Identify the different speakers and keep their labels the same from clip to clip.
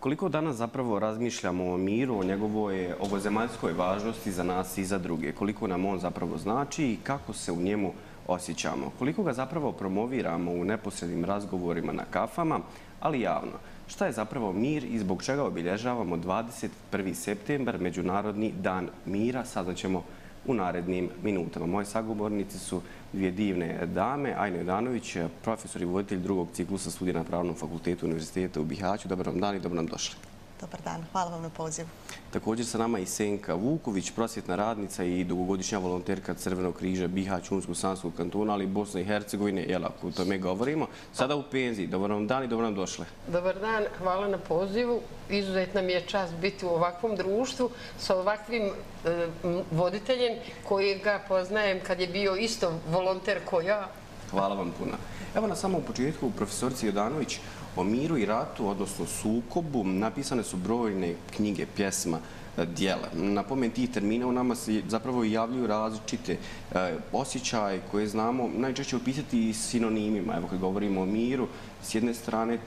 Speaker 1: Koliko danas zapravo razmišljamo o miru, o njegovoj ovozemaljskoj važnosti za nas i za druge? Koliko nam on zapravo znači i kako se u njemu osjećamo? Koliko ga zapravo promoviramo u neposrednim razgovorima na kafama, ali javno? Šta je zapravo mir i zbog čega obilježavamo 21. septembar, Međunarodni dan mira? Saznaćemo u narednim minutama. Moje sagovornici su dvije divne dame. Ajno Jodanović, profesor i voditelj drugog ciklusa studija na Pravnom fakultetu Univerziteta u Bihaću. Dobar vam dan i dobro nam došli.
Speaker 2: Dobar dan, hvala vam na pozivu.
Speaker 1: Također sa nama i Senka Vuković, prosvjetna radnica i dugogodišnja volonterka Crvenog križa Bihać, Unskog, Sanskog kantona, ali i Bosne i Hercegovine, jel, ako o tome govorimo. Sada u penziji. Dobar vam dan i dobro nam došle.
Speaker 3: Dobar dan, hvala na pozivu. Izuzetna mi je čast biti u ovakvom društvu sa ovakvim e, voditeljem koji ga poznajem kad je bio isto volonter ko ja.
Speaker 1: Hvala vam puno. Evo na samom početku, profesorci Jodanović, o miru i ratu, odnosno sukobu, napisane su brojne knjige, pjesma, e, dijela. Na pomen tih termina u nama se zapravo javljuju različite e, osjećaje koje znamo najčešće opisati sinonimima. Evo kad govorimo o miru, s jedne strane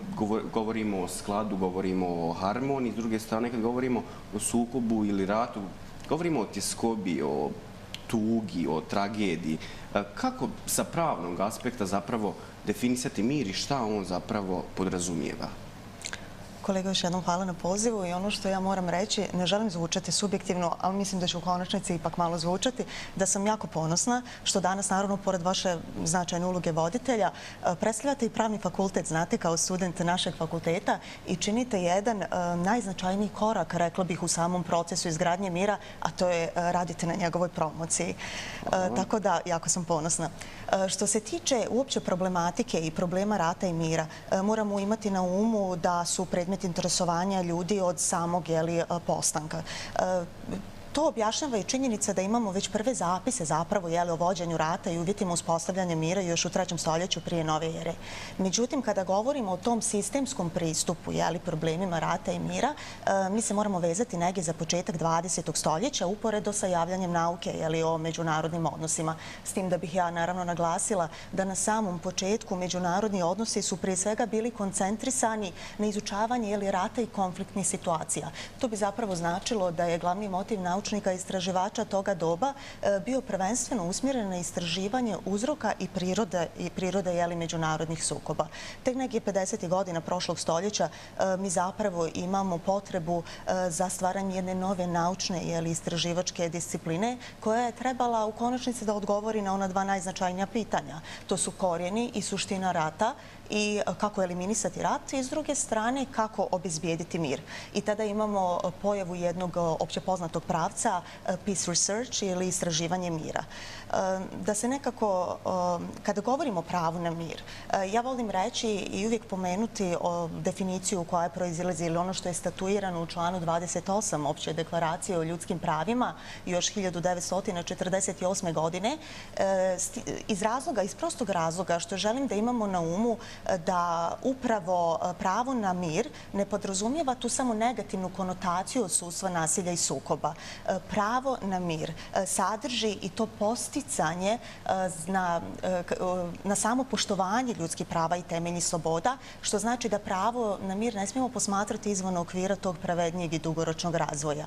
Speaker 1: govorimo o skladu, govorimo o harmoniji, s druge strane kad govorimo o sukobu ili ratu, govorimo o tjeskobi, o tugi, o tragediji. E, kako sa pravnog aspekta zapravo definisati mir i šta on zapravo podrazumijeva?
Speaker 2: Kolega, još jednom hvala na pozivu i ono što ja moram reći, ne želim zvučati subjektivno, ali mislim da ću u konačnici ipak malo zvučati, da sam jako ponosna što danas, naravno, pored vaše značajne uloge voditelja, e, predstavljate i pravni fakultet, znate, kao student našeg fakulteta i činite jedan e, najznačajniji korak, rekla bih, u samom procesu izgradnje mira, a to je e, raditi na njegovoj promociji. Tako da, jako sam ponosna. Što se tiče uopće problematike i problema rata i mira, moramo imati na umu da su pred predmet interesovanja ljudi od samog e, postanka. E, To objašnjava i činjenica da imamo već prve zapise zapravo o vođenju rata i uvjetima uspostavljanja mira još u trećem stoljeću prije nove ere. Međutim, kada govorimo o tom sistemskom pristupu problemima rata i mira, e, mi se moramo vezati negdje za početak 20. stoljeća uporedo sa javljanjem nauke o međunarodnim odnosima. S tim da bih ja naravno naglasila da na samom početku međunarodni odnosi su prije svega bili koncentrisani na izučavanje rata i konfliktnih situacija. To bi zapravo značilo da je glavni motiv nauke naučnika i istraživača toga doba e, bio prvenstveno usmjeren na istraživanje uzroka i prirode međunarodnih sukoba. Tek nekje 50. godina prošlog stoljeća e, mi zapravo imamo potrebu e, za stvaranje jedne nove naučne jeli, istraživačke discipline koja je trebala u konačnici da odgovori na ona dva najznačajnija pitanja. To su korijeni i suština rata i kako eliminisati rat i s druge strane kako obizbijediti mir. I tada imamo pojavu jednog opće poznatog pravca, eh, peace research ili istraživanje mira. Eh, da se nekako, eh, kada govorimo o pravu na mir, ja volim reći i uvijek pomenuti definiciju koja je proizilazi ili ono što je statuirano u članu 28 opće deklaracije o ljudskim pravima još 1948. godine iz razloga, iz prostog razloga što želim da imamo na umu da upravo e, pravo na mir ne podrazumijeva tu samo negativnu konotaciju od sustva nasilja i sukoba. E, pravo na mir e, sadrži i to posticanje na samo poštovanje ljudskih prava i temeljnih sloboda, što znači da pravo na mir ne smijemo posmatrati izvan okvira tog pravednijeg i dugoročnog razvoja.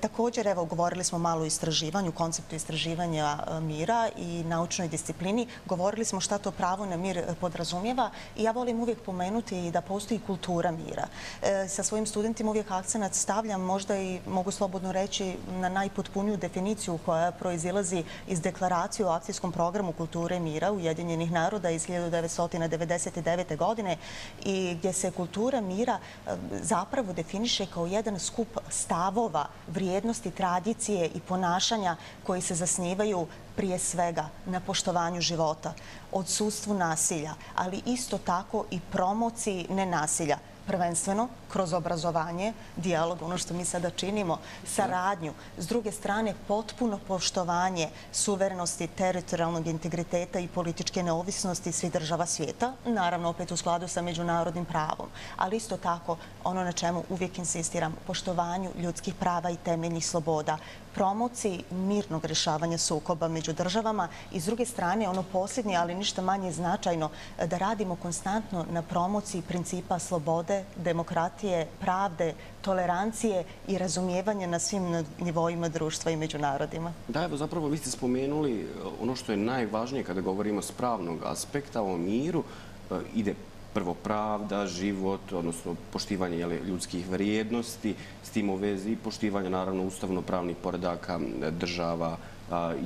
Speaker 2: Također, evo, govorili smo malo o istraživanju, konceptu istraživanja mira i naučnoj disciplini. Govorili smo šta to pravo na mir podrazumijeva I ja volim uvijek pomenuti da postoji kultura mira. E, sa svojim studentima uvijek akcenat stavljam, možda i mogu slobodno reći, na najpotpuniju definiciju koja proizilazi iz deklaracije o akcijskom programu kulture mira Ujedinjenih naroda iz 1999. godine i gdje se kultura mira e, zapravo definiše kao jedan skup stavova, vrijednosti, tradicije i ponašanja koji se zasnivaju prije svega na poštovanju života, odsustvu nasilja, ali isto tako i promociji nenasilja prvenstveno kroz obrazovanje, dijalog, ono što mi sada činimo, saradnju. S druge strane, potpuno poštovanje suverenosti, teritorijalnog integriteta i političke neovisnosti svih država svijeta, naravno opet u skladu sa međunarodnim pravom, ali isto tako ono na čemu uvijek insistiram, poštovanju ljudskih prava i temeljnih sloboda, promociji mirnog rješavanja sukoba među državama i s druge strane, ono posljednje, ali ništa manje značajno, da radimo konstantno na promociji principa slobode, demokratije, pravde, tolerancije i razumijevanja na svim nivoima društva i među narodima.
Speaker 1: Da, evo zapravo vi ste spomenuli eh, ono što je najvažnije kada govorimo s pravnog aspekta o miru, eh, ide prvo pravda, život, odnosno poštivanje ljudskih vrijednosti, s tim u vezi i poštivanje naravno ustavno-pravnih poredaka e, država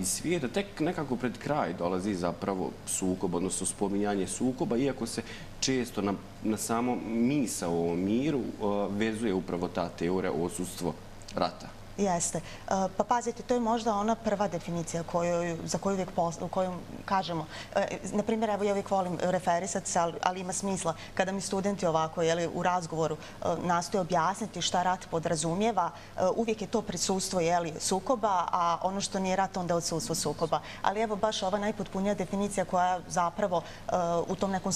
Speaker 1: i svijeta. Tek nekako pred kraj dolazi zapravo sukob, odnosno spominjanje sukoba, iako se često na samo misa o miru e, vezuje upravo ta teorija o osustvo rata.
Speaker 2: Jeste. E, pa pazite, to je možda ona prva definicija za koju uvijek kažemo. E, Naprimjer, evo ja uvijek volim referisati se, ali ima smisla. Kada mi studenti ovako u razgovoru e, nastoje objasniti šta rat podrazumijeva, e, uvijek je to prisustvo sukoba, a ono što nije rat, onda je odsustvo sukoba. Ali evo baš ova najpotpunija definicija koja zapravo e, u tom nekom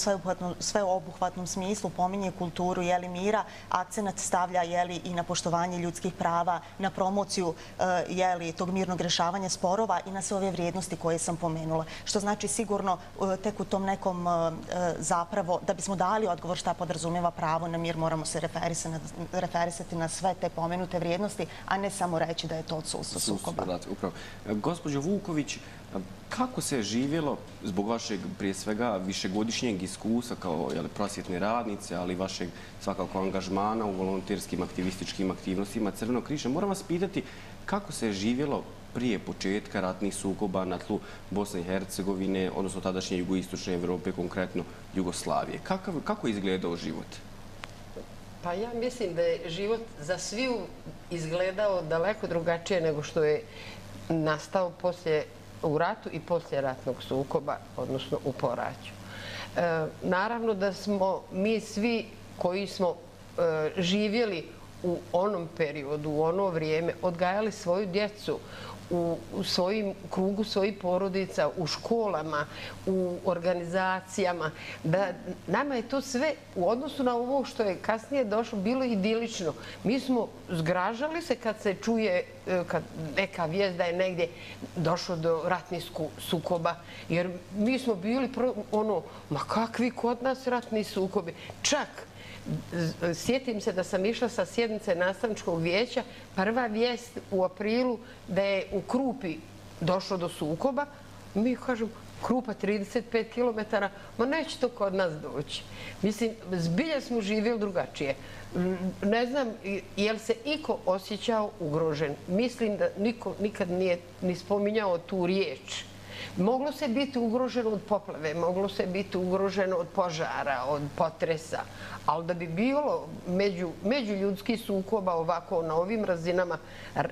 Speaker 2: sveobuhvatnom smislu pominje kulturu mira, akcenat stavlja i na poštovanje ljudskih prava, na promovu promociju eh, jeli, tog mirnog rešavanja sporova i na sve ove vrijednosti koje sam pomenula. Što znači sigurno eh, tek u tom nekom eh, zapravo, da bismo dali odgovor šta podrazumeva pravo na mir, moramo se referisati na sve te pomenute vrijednosti, a ne samo reći da je to odsustvo sukoba.
Speaker 1: Gospodžo Vuković, kako se je živjelo zbog vašeg prije svega višegodišnjeg iskusa kao prosjetne radnice, ali vašeg svakako angažmana u volonterskim aktivističkim aktivnostima Crvenog križa? Moram vas pitati kako se je živjelo prije početka ratnih sukoba na tlu Bosne i Hercegovine, odnosno tadašnje jugoistočne Evrope, konkretno Jugoslavije. Kako je izgledao život?
Speaker 3: Pa ja mislim da je život za sviju izgledao daleko drugačije nego što je nastao poslije u ratu i poslije ratnog sukoba, odnosno u poraću. E, naravno da smo mi svi koji smo e, živjeli u onom periodu, u ono vrijeme, odgajali svoju djecu u svojim krugu svojih porodica, u školama, u organizacijama. Nama je to sve u odnosu na ovo što je kasnije došlo bilo idilično. Mi smo zgražali se kad se čuje e, kad neka vijest da je negdje došlo do ratnih sukoba. Jer mi smo bili ono, ma kakvi kod nas ratni sukobi. Čak sjetim se da sam išla sa sjednice nastavničkog vijeća, prva vijest u aprilu da je u Krupi došlo do sukoba, mi kažem, Krupa 35 km, ma neće to kod nas doći. Mislim, zbilje smo živjeli drugačije. Ne znam, je li se iko osjećao ugrožen? Mislim da niko nikad nije ni spominjao tu riječ. Moglo se biti ugroženo od poplave, moglo se biti ugroženo od požara, od potresa, ali da bi bilo među ljudski sukoba ovako na ovim razinama e,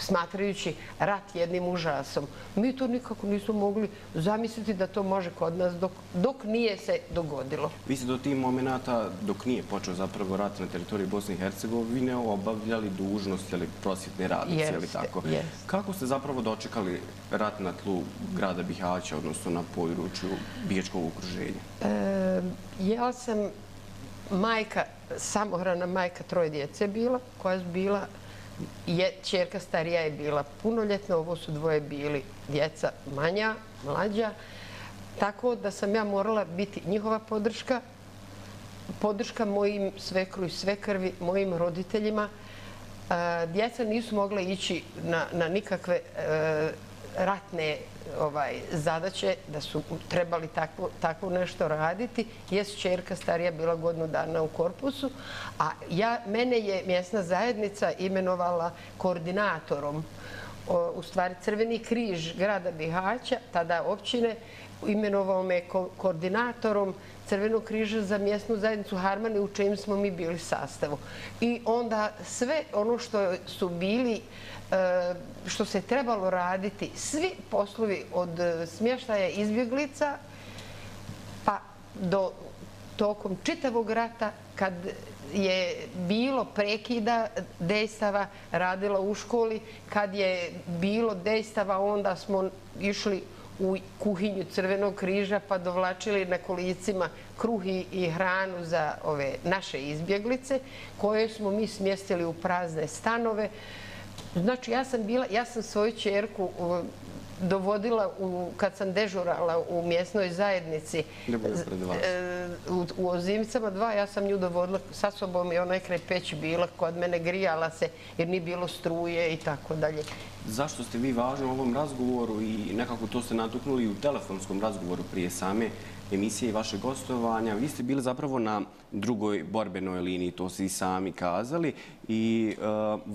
Speaker 3: smatrajući rat jednim užasom. Mi to nikako nismo mogli zamisliti da to može kod nas dok nije se dogodilo.
Speaker 1: Vi ste do tim momenta, dok nije počeo zapravo rat na teritoriji Bosne i Hercegovine, obavljali dužnost ili prosjetne radnice ili tako. Kako ste zapravo dočekali rat na tlu grada Bihaća, odnosno na području Biječkog okruženja?
Speaker 3: Ja sam majka, samohrana majka troje djece bila, koja je bila Čerka starija je bila punoljetna, ovo su dvoje bili djeca manja, mlađa. Tako da sam ja morala biti njihova podrška, podrška mojim svekru i svekrvi, mojim roditeljima. Djeca nisu mogla ići na nikakve e, ratne ovaj, zadaće, da su trebali tako nešto raditi. Jes čerka starija bila godinu dana u korpusu, a mene je mjesna zajednica imenovala koordinatorom u stvari Crveni križ grada Bihaća, tada općine, imenovao me koordinatorom Crvenog križa za mjesnu zajednicu Harmane u čem smo mi bili sastavu. I onda sve ono što su bili e, što se trebalo raditi, svi poslovi od e, smještaja izbjeglica pa do tokom čitavog rata kad je bilo prekida dejstava, radila u školi, kad je bilo dejstava, onda smo išli u kuhinju Crvenog križa pa dovlačili na kolicima kruhi i hranu za ove naše izbjeglice koje smo mi smjestili u prazne stanove. Znači, ja sam bila, ja sam svoju čerku dovodila kad sam dežurala u mjesnoj zajednici
Speaker 1: e,
Speaker 3: u Ozimcama dva, ja sam nju dovodila sa sobom i ona je kraj peći bila, kod mene grijala se jer nije bilo struje i tako dalje.
Speaker 1: Zašto ste vi važni u ovom razgovoru i nekako to ste natuknuli u telefonskom razgovoru prije same emisije i vaše gostovanja. Vi ste bili zapravo na drugoj borbenoj liniji, to ste i sami kazali. I e,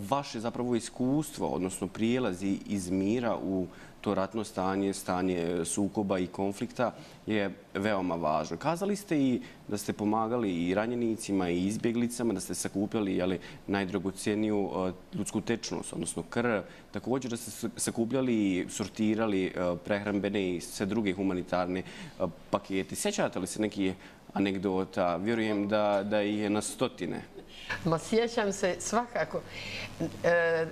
Speaker 1: vaše zapravo iskustvo, odnosno prijelazi iz mira u to ratno stanje, stanje sukoba i konflikta je veoma važno. Kazali ste i da ste pomagali i ranjenicima i izbjeglicama, da ste sakupljali najdragocijeniju najdragoceniju e, ljudsku tečnost, odnosno krv. Također da ste sakupljali i sortirali e, prehrambene i sve druge humanitarne e, pakete. Sjećate li se neki anegdota? Vjerujem da da ih je na stotine.
Speaker 3: Ma sjećam se svakako. E,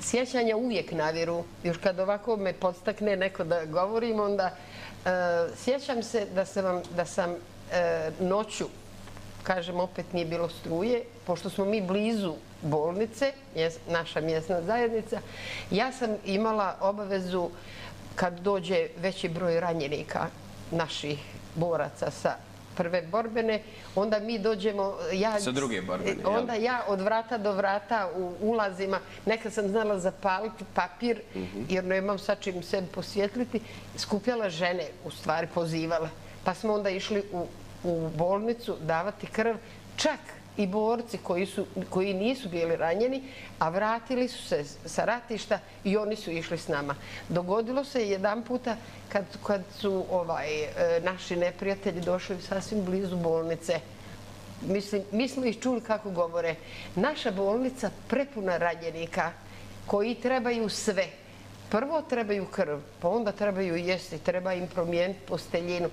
Speaker 3: sjećanje uvijek naviru. Još kad ovako me podstakne neko da govorim, onda e, sjećam se da sam e, noću, kažem opet nije bilo struje, pošto smo mi blizu bolnice, naša mjesna zajednica, ja sam imala obavezu kad dođe veći broj ranjenika naših boraca sa prve borbene, onda mi dođemo...
Speaker 1: Sa druge borbene, jel?
Speaker 3: Onda ja od vrata do vrata u ulazima, nekad sam znala zapaliti papir, mhm. jer nemam sa čim se posvjetliti, skupljala žene, u stvari pozivala. Pa smo onda išli u bolnicu davati krv, čak i borci koji nisu bili ranjeni, a vratili su se sa ratišta i oni su išli s nama. Dogodilo se jedan puta kad su ovaj, e, naši neprijatelji došli sasvim blizu bolnice. Mi smo ih čuli kako govore. Naša bolnica prepuna ranjenika koji trebaju sve. Prvo trebaju krv, pa onda trebaju jesti, treba im promijeniti posteljinu.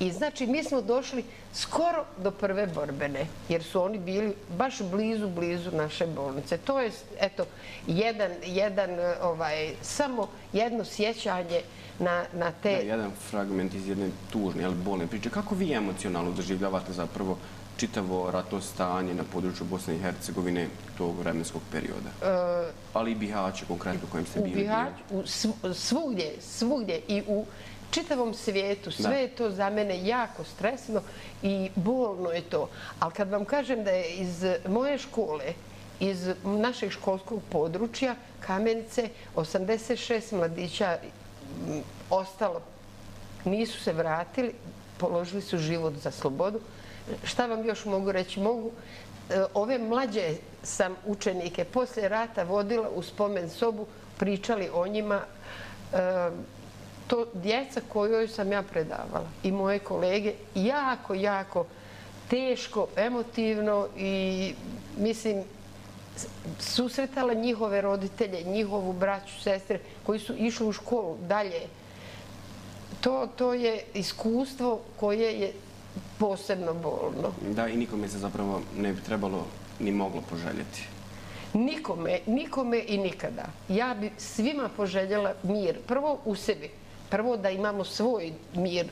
Speaker 3: I znači mi smo došli skoro do prve borbene, jer su oni bili baš blizu, blizu naše bolnice. To je, eto, jedan, jedan, ovaj, samo jedno sjećanje na, na te...
Speaker 1: Da, jedan fragment iz jedne tužne, ali bolne priče. Kako vi emocionalno doživljavate zapravo čitavo ratno stanje na području Bosne i Hercegovine tog vremenskog perioda? E, ali i Bihaće, konkretno, u kojem ste bili. U
Speaker 3: Bihaću, svugdje, svugdje i u čitavom svijetu. Sve je to za mene jako stresno i bolno je to. Ali kad vam kažem da je iz moje škole, iz našeg školskog područja, kamenice, 86 mladića ostalo, nisu se vratili, položili su život za slobodu. Šta vam još mogu reći? Mogu e, ove mlađe sam učenike poslije rata vodila u spomen sobu, pričali o njima, e, to djeca kojoj sam ja predavala i moje kolege jako, jako teško, emotivno i mislim susretala njihove roditelje, njihovu braću, sestre koji su išli u školu dalje. To, to je iskustvo koje je posebno bolno.
Speaker 1: Da, i nikome se zapravo ne bi trebalo ni moglo poželjeti.
Speaker 3: Nikome, nikome i nikada. Ja bi svima poželjela mir. Prvo u sebi prvo da imamo svoj mir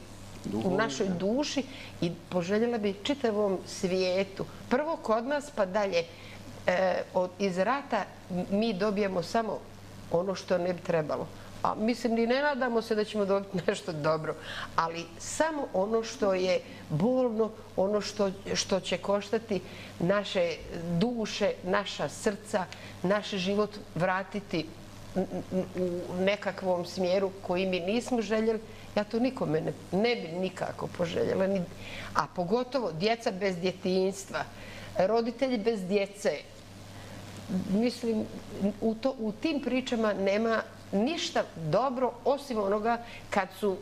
Speaker 3: u našoj duši i poželjela bi čitavom svijetu. Prvo kod nas pa dalje. E, iz rata mi dobijemo samo ono što ne bi trebalo. A mislim, ni ne nadamo se da ćemo dobiti nešto dobro, ali samo ono što je bolno, ono što će koštati naše duše, naša srca, naš život vratiti u nekakvom smjeru koji mi nismo željeli, ja to nikome ne bi nikako poželjela. A pogotovo djeca bez djetinjstva, roditelji bez djece. Mislim, u tim pričama nema ništa dobro osim onoga kad su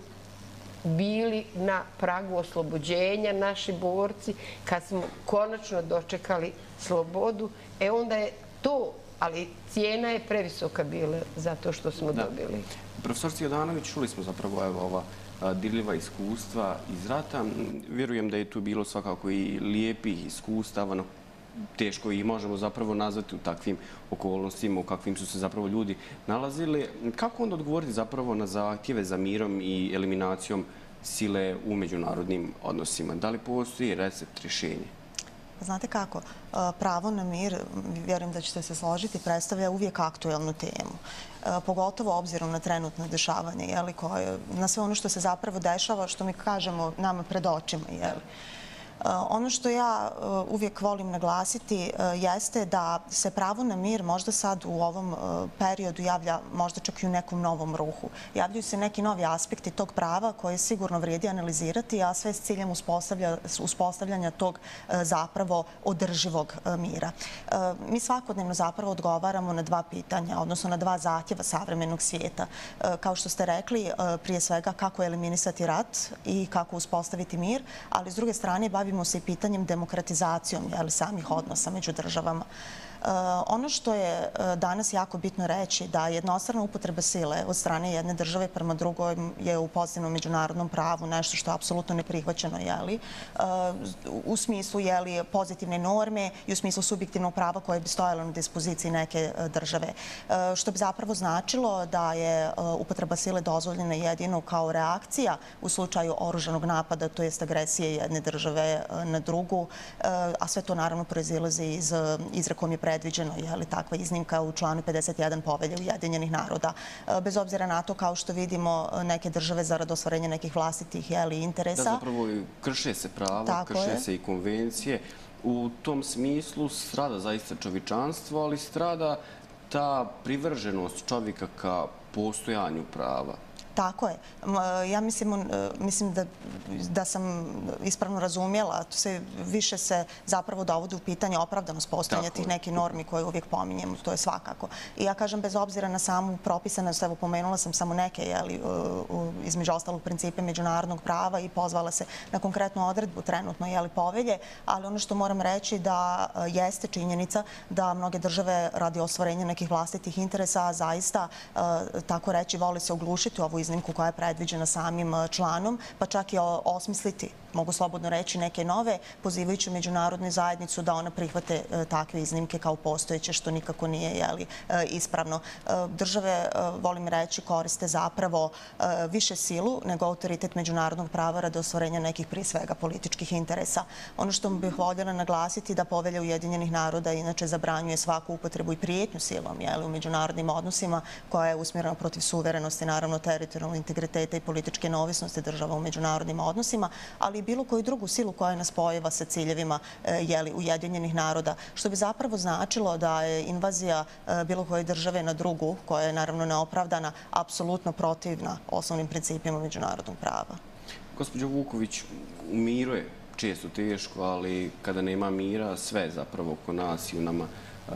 Speaker 3: bili na pragu oslobođenja naši borci, kad smo konačno dočekali slobodu, e onda je to ali cijena je previsoka bila za to što smo dobili.
Speaker 1: Profesor Cijodanović, čuli smo zapravo ova dirljiva iskustva iz rata. Vjerujem da je tu bilo svakako i lijepih iskustava, no teško ih možemo zapravo nazvati u takvim okolnostima, u kakvim su se zapravo ljudi nalazili. Kako onda odgovoriti zapravo na zahtjeve za mirom i eliminacijom sile u međunarodnim odnosima? Da li postoji recept rješenja?
Speaker 2: Pa znate kako, e, pravo na mir, vjerujem da ćete se složiti, predstavlja uvijek aktuelnu temu. E, pogotovo obzirom na trenutno dešavanje, na sve ono što se zapravo dešava, što mi kažemo nama pred očima. Eh, Eh, ono što ja eh, uvijek volim naglasiti eh, jeste da se pravo na mir možda sad u ovom periodu javlja možda čak i u nekom novom ruhu. Javljaju se neki novi aspekti tog prava koje sigurno vrijedi analizirati, a sve s ciljem uspostavljanja tog zapravo održivog mira. Mi svakodnevno zapravo odgovaramo na dva pitanja, odnosno na dva zahtjeva savremenog svijeta. Kao što ste rekli, prije svega kako eliminisati rat i kako uspostaviti mir, ali s druge strane bavimo bavimo se i pitanjem demokratizacijom samih odnosa među državama. Eh, ono što je eh, danas jako bitno reći da jednostrana upotreba sile od strane jedne države prema drugoj je u pozitivnom međunarodnom pravu nešto što je apsolutno neprihvaćeno eh, u smislu pozitivne norme i u smislu subjektivnog prava koje bi stojalo na dispoziciji neke eh, države. Što bi zapravo značilo da je upotreba sile dozvoljena jedino kao reakcija u slučaju oruženog napada, to jest agresije jedne države na drugu, a sve to naravno proizilazi iz izrekom je predstavljeno predviđeno je takva iznimka u članu 51 povelje Ujedinjenih naroda. E, bez obzira na to, kao što vidimo, neke države zarad osvarenja nekih vlastitih interesa...
Speaker 1: Da, zapravo krše se prava, krše se i konvencije. U tom smislu strada zaista čovičanstvo, ali strada ta privrženost čovjeka ka postojanju prava.
Speaker 2: Tako je. Ja mislim e, da sam ispravno razumjela. To se više se zapravo dovodi u pitanje opravdanost postojanja tih nekih normi koje uvijek pominjem. To je svakako. I ja kažem, bez obzira na samu propisanost, evo pomenula sam samo neke, između ostalog principe međunarodnog prava i pozvala se na konkretnu odredbu trenutno povelje, ali ono što moram reći da e, jeste činjenica da mnoge države radi osvarenja nekih vlastitih interesa zaista, e, tako reći, voli se oglušiti u ovu iznimku koja je predviđena samim e, članom, pa čak i osmisliti, mogu slobodno reći, neke nove, pozivajući međunarodnu zajednicu da ona prihvate e, takve iznimke kao postojeće, što nikako nije e, ispravno. E, države, e, volim reći, koriste zapravo više silu nego autoritet međunarodnog prava rade osvorenja nekih prije svega političkih interesa. Ono što bih voljela naglasiti da povelja Ujedinjenih naroda inače zabranjuje svaku upotrebu i prijetnju silom u međunarodnim odnosima koja je usmjerena protiv suverenosti, naravno teritorijalnog integriteta i političke neovisnosti država u međunarodnim odnosima, ali i bilo koju drugu silu koja nas pojeva sa ciljevima e, jeli, Ujedinjenih naroda, što bi zapravo značilo da je invazija e, bilo koje države na drugu, koja je naravno neopravdana, apsolutno protivna osnovnim principima međunarodnog prava.
Speaker 1: Gospodin Vuković, u miru je često teško, ali kada nema mira, sve zapravo oko nas i u nama e,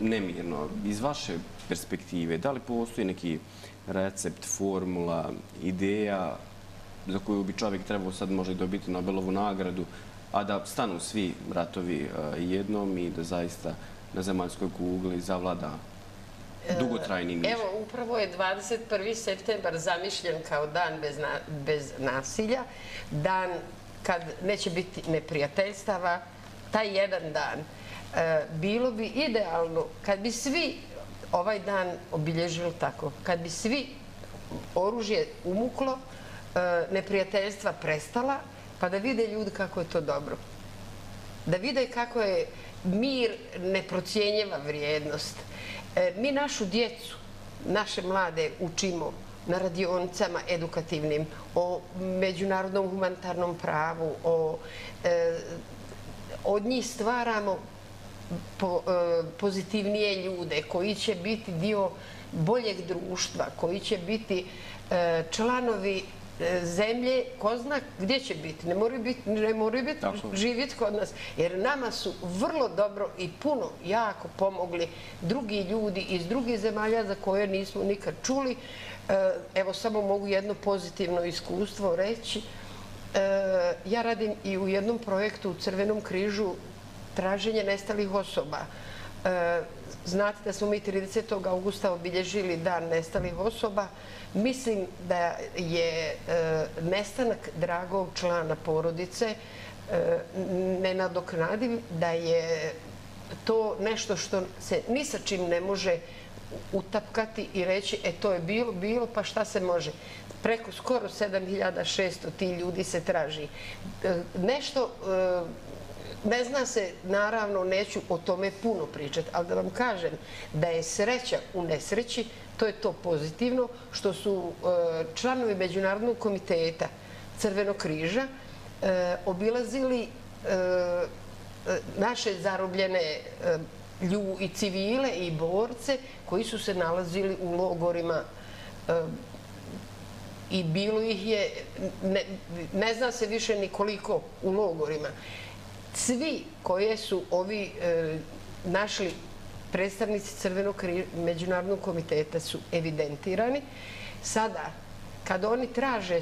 Speaker 1: nemirno. Iz vaše perspektive, da li postoji neki recept, formula, ideja za koju bi čovjek trebao sad možda dobiti Nobelovu nagradu, a da stanu svi ratovi e, jednom i da zaista na zemaljskoj kugli zavlada e, dugotrajni mir.
Speaker 3: Evo, upravo je 21. septembar zamišljen kao dan bez nasilja, dan kad neće biti neprijateljstava, taj jedan dan. E, bilo bi idealno kad bi svi ovaj dan obilježili tako. Kad bi svi oružje umuklo, E, neprijateljstva prestala, pa da vide ljudi kako je to dobro. Da vide kako je mir neprocijenjeva vrijednost. E, mi našu djecu, naše mlade učimo na radionicama edukativnim o međunarodnom humanitarnom pravu, e, od njih stvaramo E, pozitivnije ljude, koji će biti dio boljeg društva, koji će biti e, članovi zemlje, ko zna gdje će biti. Ne moraju biti, ne moraju biti živjeti kod nas. Jer nama su vrlo dobro i puno jako pomogli drugi ljudi iz drugih zemalja za koje nismo nikad čuli. Evo, samo mogu jedno pozitivno iskustvo reći. Ja radim i u jednom projektu u Crvenom križu traženje nestalih osoba. E, znate da smo mi 30. augusta obilježili dan nestalih osoba. Mislim da je e, nestanak dragog člana porodice e, nenadoknadiv, da je to nešto što se ni sa čim ne može utapkati i reći e to je bilo, bilo, pa šta se može. Preko skoro 7600 ti ljudi se traži. E, nešto e, ne zna se, naravno, neću o tome puno pričati, ali da vam kažem da je sreća u nesreći, to je to pozitivno, što su e, članovi Međunarodnog komiteta Crvenog križa e, obilazili e, naše zarobljene lju i civile i borce koji su se nalazili u logorima i bilo ih je, ne zna se više ni koliko u logorima. Svi koje su ovi našli predstavnici Crvenog međunarodnog komiteta su evidentirani. Sada, kad oni traže,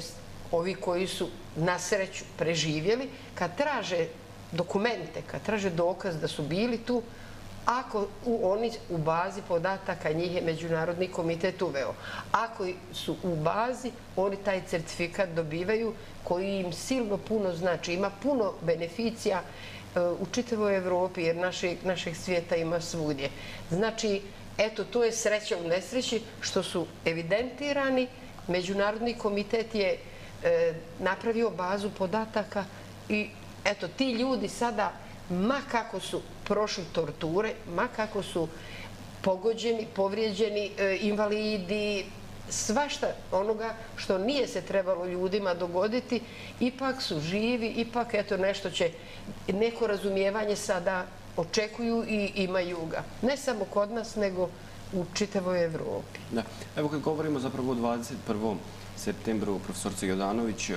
Speaker 3: ovi koji su na sreću preživjeli, kad traže dokumente, kad traže dokaz da su bili tu, ako oni u bazi podataka njih je Međunarodni komitet uveo. Ako su u bazi, oni taj certifikat dobivaju koji im silno puno znači. Ima puno beneficija u čitavoj Evropi jer našeg svijeta ima svugdje. Znači, eto, to je sreća u nesreći što su evidentirani. Međunarodni komitet je e, napravio bazu podataka i eto, ti ljudi sada ma kako su prošli torture, ma kako su pogođeni, povrijeđeni, e, invalidi, svašta onoga što nije se trebalo ljudima dogoditi, ipak su živi, ipak eto nešto će, neko razumijevanje sada očekuju i imaju ga. Ne samo kod nas, nego u čitavoj Evropi. Da.
Speaker 1: Evo kad govorimo zapravo o 21. septembru, profesor Jodanović, e,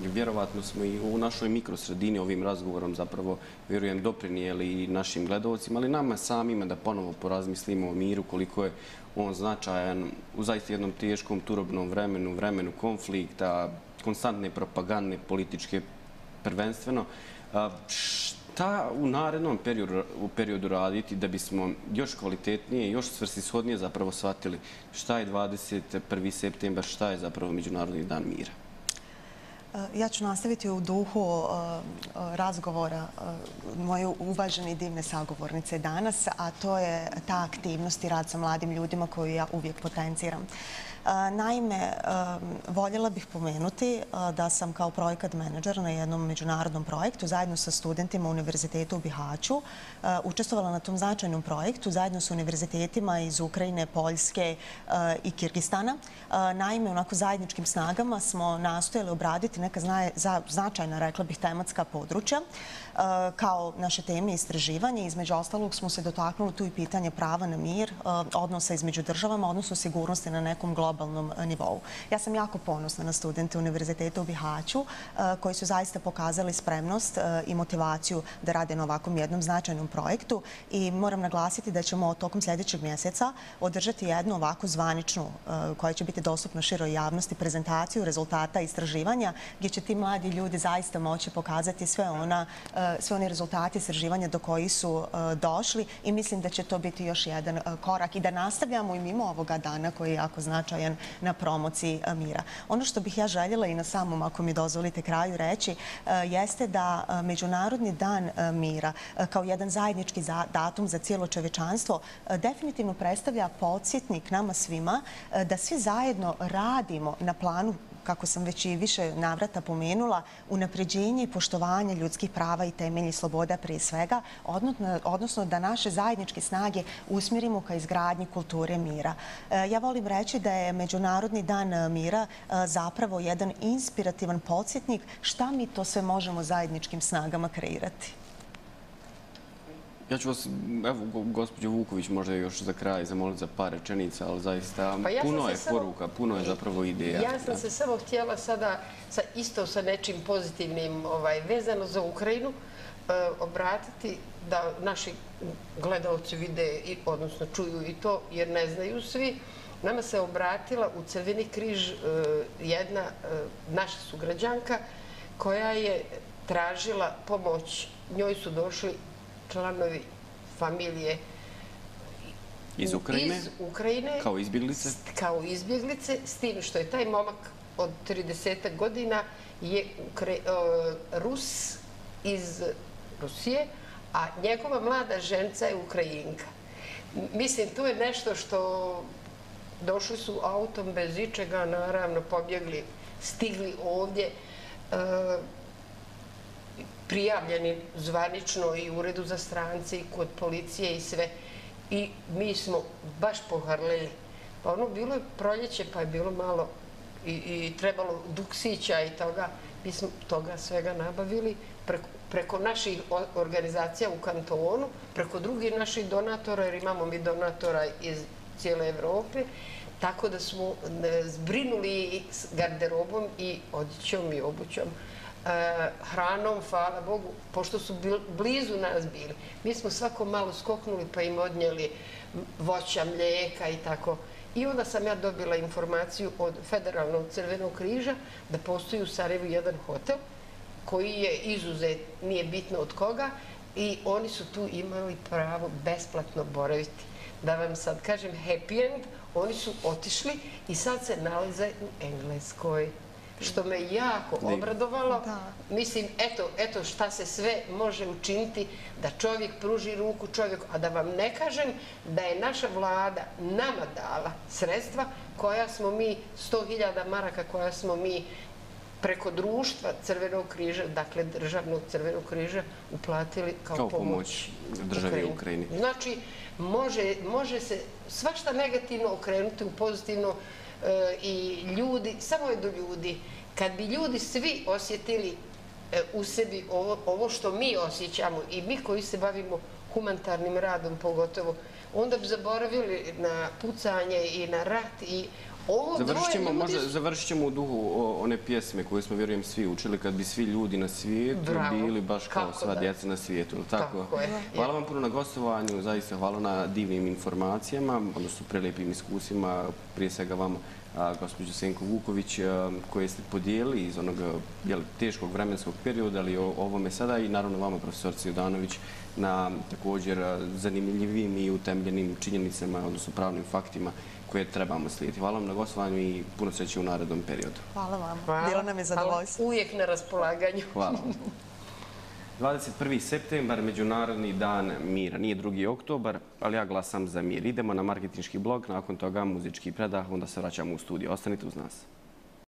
Speaker 1: Vjerovatno smo i u našoj mikrosredini ovim razgovorom zapravo, vjerujem, doprinijeli i našim gledovcima, ali nama samima da ponovo porazmislimo o miru, koliko je on značajan u zaista jednom teškom, turobnom vremenu, vremenu konflikta, konstantne propagandne, političke prvenstveno. Šta u narednom periodu raditi da bismo još kvalitetnije, još svrsishodnije zapravo shvatili šta je 21. septembar, šta je zapravo Međunarodni dan mira?
Speaker 2: Eh, ja ću nastaviti u duhu eh, eh, razgovora moje uvažene i divne sagovornice danas, a to je ta aktivnost i rad sa mladim ljudima koju ja uvijek potenciram. Naime, voljela bih pomenuti e, da sam kao projekat menadžer na jednom međunarodnom projektu zajedno sa studentima Univerzitetu u Bihaću e, učestvovala na tom značajnom projektu zajedno sa univerzitetima iz Ukrajine, Poljske e, i Kirgistana. Naime, onako zajedničkim snagama smo nastojali obraditi neka značajna, rekla bih, tematska područja Eh, kao naše teme istraživanja. Između ostalog smo se dotaknuli tu i pitanje prava na mir, eh, odnosa između državama, odnosno sigurnosti na nekom globalnom eh, nivou. Ja sam jako ponosna na studente Univerziteta u Bihaću koji su zaista pokazali spremnost i motivaciju da rade na ovakvom jednom značajnom projektu i moram naglasiti da ćemo tokom sljedećeg mjeseca održati jednu ovako zvaničnu koja će biti dostupna široj javnosti prezentaciju rezultata istraživanja gdje će ti mladi ljudi zaista moći pokazati sve ona sve one rezultate istraživanja do koji su e, došli i mislim da će to biti još jedan e, korak i da nastavljamo i mimo ovoga dana koji je jako značajan na promociji e, mira. Ono što bih ja željela i na samom, ako mi dozvolite kraju reći, jeste da Međunarodni dan mira kao jedan zajednički datum za cijelo čovečanstvo definitivno predstavlja podsjetnik nama svima da svi zajedno radimo na planu kako sam već i više navrata pomenula, unapređenje i poštovanje ljudskih prava i temelji sloboda prije svega, odnosno da naše zajedničke snage usmjerimo ka izgradnji kulture mira. E, ja volim reći da je Međunarodni dan e, mira e, zapravo jedan inspirativan podsjetnik šta mi to sve možemo zajedničkim snagama kreirati.
Speaker 1: Ja ću vas, evo, gospođo Vuković, možda još za kraj zamoliti za par rečenica, ali zaista pa puno je poruka, puno je zapravo ideja.
Speaker 3: Ja sam se samo htjela sada isto sa nečim pozitivnim ovaj, vezano za Ukrajinu eh, obratiti da naši gledalci vide, odnosno čuju i to, jer ne znaju svi. Nama se obratila u Crveni križ eh, jedna eh, naša sugrađanka koja je tražila pomoć. Njoj su došli članovi familije
Speaker 1: iz Ukrajine,
Speaker 3: iz Ukrajine
Speaker 1: kao izbjeglice.
Speaker 3: Kao izbjeglice, s tim što je taj momak od 30 godina je Ukra... Rus iz Rusije, a njegova mlada ženca je Ukrajinka. Mislim, to je nešto što došli su autom bez ičega, naravno, pobjegli, stigli ovdje prijavljeni zvanično i u uredu za strance i kod policije i sve. I mi smo baš poharlili. Pa ono, bilo je proljeće, pa je bilo malo i, i trebalo duksića i toga. Mi smo toga svega nabavili preko, preko naših organizacija u kantonu, preko drugih naših donatora, jer imamo mi donatora iz cijele Evrope, tako da smo e, zbrinuli garderobom i odjećom i obućom E, hranom, hvala Bogu, pošto su blizu nas bili. Mi smo svako malo skoknuli pa im odnijeli voća, mlijeka i tako. I onda sam ja dobila informaciju od Federalnog crvenog križa da postoji u Sarajevu jedan hotel koji je izuzet, nije bitno od koga, i oni su tu imali pravo besplatno boraviti. Da vam sad kažem happy end, oni su otišli i sad se nalaze u Engleskoj što me jako obradovalo. Mislim, eto, eto šta se sve može učiniti da čovjek pruži ruku čovjeku, a da vam ne kažem da je naša vlada nama dala sredstva koja smo mi, 100.000 maraka koja smo mi preko društva Crvenog križa, dakle državnog Crvenog križa, uplatili kao pomoć
Speaker 1: državi Ukrajini.
Speaker 3: Znači, može se svašta negativno okrenuti u pozitivno E, i ljudi, samo je do ljudi. Kad bi ljudi svi osjetili e, u sebi ovo, ovo što mi osjećamo i mi koji se bavimo humanitarnim radom pogotovo, onda bi zaboravili na pucanje i na rat i
Speaker 1: Završit ćemo u duhu one pjesme koje smo, vjerujem, svi učili kad bi svi ljudi na svijetu bili baš kao sva djeca na svijetu. Hvala vam puno na gostovanju, zaista hvala na divnim informacijama, odnosno prelijepim iskusima, prije svega vam, gospođo Senko Vuković, koje ste podijeli iz onog teškog vremenskog perioda, ali o ovome sada i naravno vama, profesor Cijodanović, na također zanimljivim i utemljenim činjenicama, odnosno pravnim faktima koje trebamo slijediti. Hvala vam na gostovanju i puno sreće u narednom periodu.
Speaker 2: Hvala vam. Bilo nam je zadovoljstvo.
Speaker 3: Uvijek na raspolaganju.
Speaker 1: Hvala vam. 21. septembar, Međunarodni dan mira. Nije 2. oktobar, ali ja glasam za mir. Idemo na marketinški blog, nakon toga muzički predah, onda se vraćamo u studiju. Ostanite uz nas.